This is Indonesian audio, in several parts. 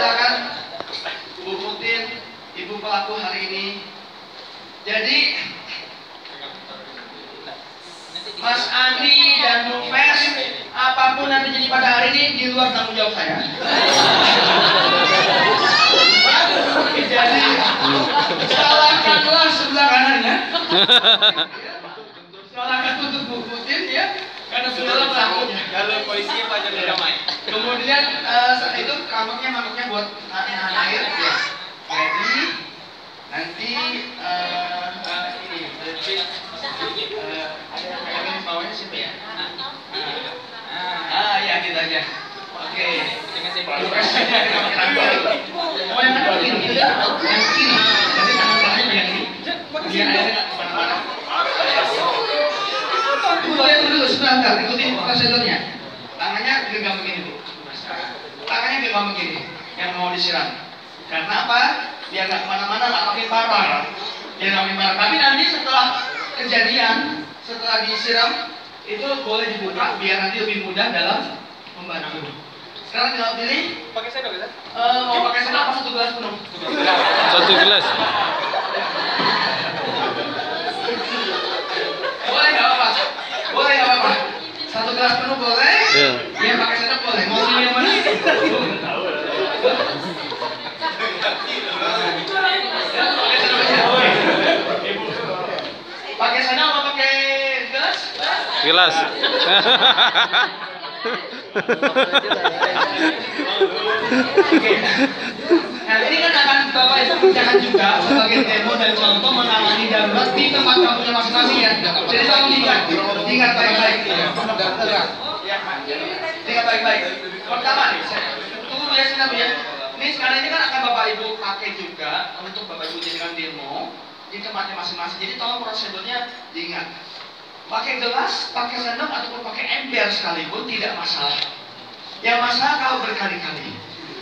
silakan Bu Putin, Ibu pelaku hari ini. Jadi Mas Andi dan Bu Fes, apa pun nanti jadi pada hari ini di luar tanggung jawab saya. jadi salahkanlah sebelah kanannya. Salahkan untuk Bu Putin ya, karena saudara pelakunya. Kalau polisi pajak damai. Kemudian eh, setelah itu kamarnya mamuknya buat nahan air ya. Jadi nanti eh, eh, ini berarti eh, ada yang bawahnya siapa ya? Ah ya gitu aja. Oke. Dengan simpel. Oh yang gitu ya? yang kiri. Jadi tangan kanannya yang ini. Biar airnya nggak ke mana-mana. Tunggu ya dulu sebentar, ikutin prosedurnya. Tangannya genggam begini bu. Tangannya genggam begini, yang mau disiram. Karena apa? Biar nggak ke mana-mana, nggak makin parah. Biar nggak makin parah. Tapi nanti setelah kejadian, setelah disiram, itu boleh dibuka biar nanti lebih mudah dalam membantu. Sekarang tinggal pilih Pakai sendok ya? eh, mau pakai sendok apa satu gelas penuh? Satu gelas. Boleh nggak apa-apa? Boleh nggak apa-apa? Satu gelas penuh boleh? Iya. Iya pakai sendok boleh. Mau pilih yang mana? Pakai sendok apa pakai gelas? Gelas. Oke. Nah ini kan akan bapak itu kerjakan juga sebagai demo dan contoh menangani darurat di tempat kampungnya masing-masing ya. Jadi tolong diingat, diingat baik-baik. Ya, diingat baik-baik. Pertama nih, ya sebentar ya. Ini sekarang ini kan akan bapak ibu pakai juga untuk bapak ibu jadikan demo di tempatnya masing-masing. Jadi tolong prosedurnya diingat. Pakai gelas, pakai sendok ataupun pakai ember sekalipun tidak masalah. Yang masalah kalau berkali-kali.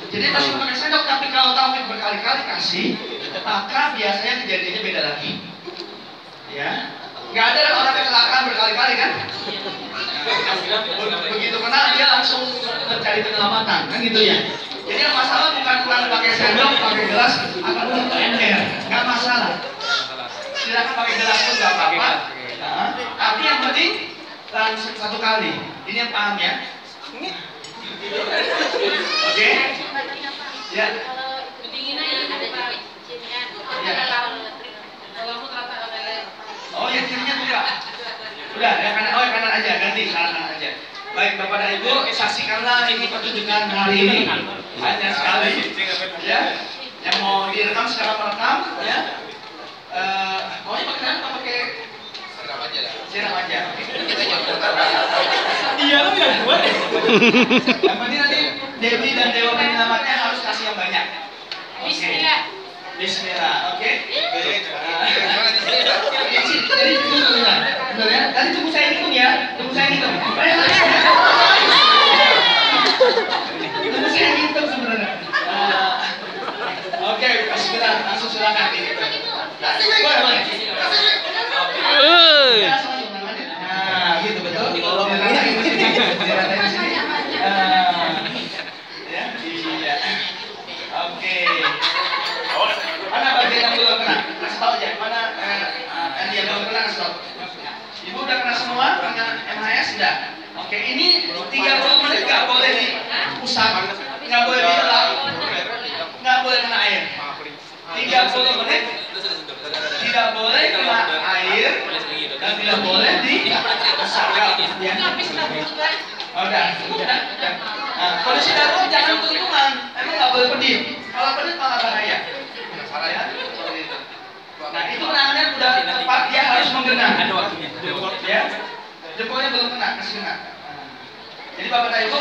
Jadi masih pakai sendok, tapi kalau Taufik berkali-kali kasih, maka biasanya kejadiannya beda lagi. Ya, nggak ada kan orang kecelakaan berkali-kali kan? Begitu kena dia langsung mencari penyelamatan, kan gitu ya. Jadi yang masalah bukan bukan pakai sendok, pakai gelas, ataupun pakai ember, nggak masalah. Silakan pakai gelas pun nggak apa-apa. Nah, tapi yang penting langsung satu kali. Ini yang paham ya? Oke? Ya. Kalau kedinginan ya ada di kitchennya. Ya. Kalau lampu rata ada Oh, yang kirinya buka. Udah, yang kanan, oh yang kanan aja, ganti kanan aja. Baik, Bapak dan Ibu, saksikanlah ini pertunjukan hari ini. Hanya sekali. Ya. Yang mau direkam secara merekam, ya. Eh, maunya pakai apa pakai Serap aja lah. siram aja? Iya lo bilang buat. Yang penting nanti Dewi dan Dewa penyelamatnya harus kasih yang banyak. Bismillah. Bismillah, oke? Eh, Jadi jadi tunggu sebentar. Bentar ya. Tadi tunggu saya hitung ya. Tunggu saya hitung. Tunggu saya hitung sebenarnya. Eh, Oke, Bismillah. Langsung silakan. Boleh, boleh. Hei. Ya, langsung tangannya. Nah, gitu betul. Diratain di sini. Diratain di sini. Eh, Ya, iya. Oke. Mana bagian yang belum kena? Kasih tahu aja. Mana eh, yang dia belum kena kasih tahu. Ibu udah kena semua? Kena MHS sudah. Oke, ini 30 menit nggak boleh diusap, nggak boleh dielap, nggak boleh kena air. 30 menit tidak boleh kena air dan tidak boleh diusap. Ya. Oh, udah, udah, udah. Nah, kondisi darurat jangan hitung-hitungan. Emang nggak boleh pedih. Kalau pedih malah bahaya. Ya. Nah, itu penanganannya udah tepat. Dia harus menggenang. Ada waktunya. Ya, jempolnya belum kena, kasih kena. Jadi bapak ibu,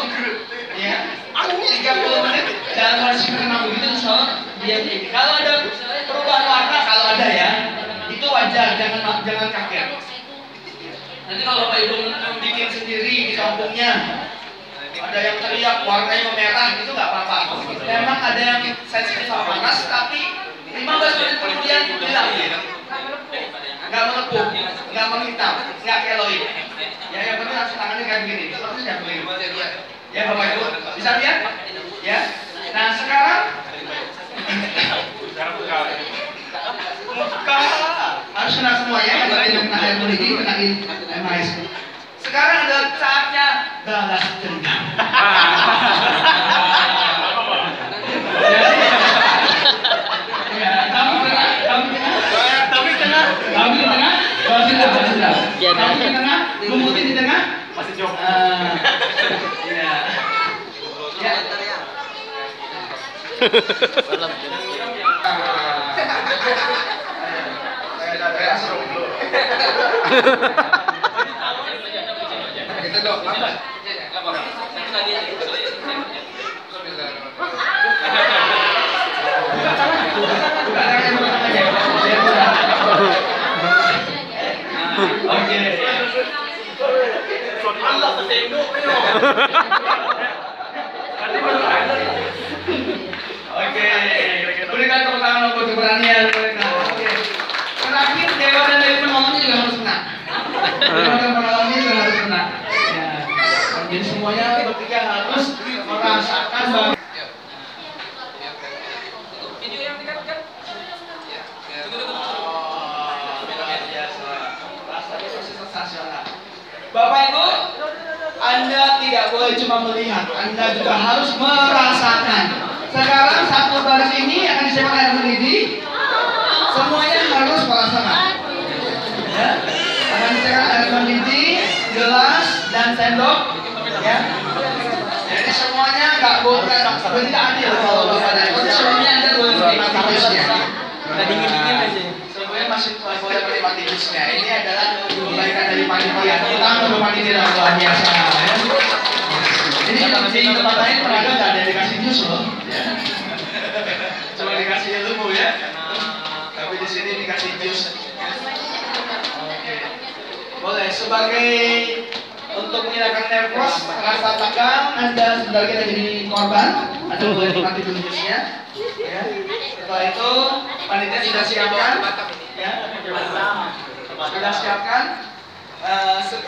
ya, 30 menit dalam kondisi terkenal begitu, insya dia. Kalau ada perubahan warna, kalau ada ya, itu wajar, jangan jangan kaget. Nanti kalau bapak ibu bikin sendiri di kampungnya, ada yang teriak warnanya memerah itu nggak apa-apa. Memang ada yang sensitif sama panas, tapi 15 menit kemudian hilang. Nggak melepuh, nggak menghitam, nggak keloid. Ya yang penting langsung tangannya kayak begini. Seperti kayak begini. Ya bapak ibu bisa lihat? Ya. Nah sekarang muka harus kena semua ya. Kalau yang kena air mendidih, kenain MHS. Sekarang ada saatnya balas dendam. Ya, kamu tengah, kamu tengah. Tapi tengah, kamu di tengah, di tengah, tengah. Masih jauh. Iya. Ya. Kita dong, lambat. Enggak apa-apa. Satu tadi aja. Oke. Oke. Berikan tepuk tangan untuk keberanian mereka. Oke. Terakhir Dewa dan Dewi Penolongnya juga harus kena. Dewa dan Penolongnya juga harus kena. Ya. Jadi semuanya bertiga harus merasakan bahwa Video yang dekat kan? Bapak Ibu, Anda tidak boleh cuma melihat, Anda juga harus merasakan. Sekarang satu baris ini akan disiapkan air mendidih. Semuanya harus merasakan. Ya. Akan disiapkan air mendidih, gelas dan sendok. Ya. Jadi semuanya nggak boleh, tidak adil kalau Ibu. Semuanya Anda boleh menikmati jusnya. Semuanya masih boleh menikmati jusnya. Ini adalah kebaikan dari panitia. Untuk panitia luar biasa. Ya. Sebagai untuk menghilangkan nervous, rasa tegang, Anda sebentar akan jadi korban. Anda boleh dulu jusnya. Ya. Setelah itu panitia sudah siapkan. Ya. Sudah siapkan. Setiap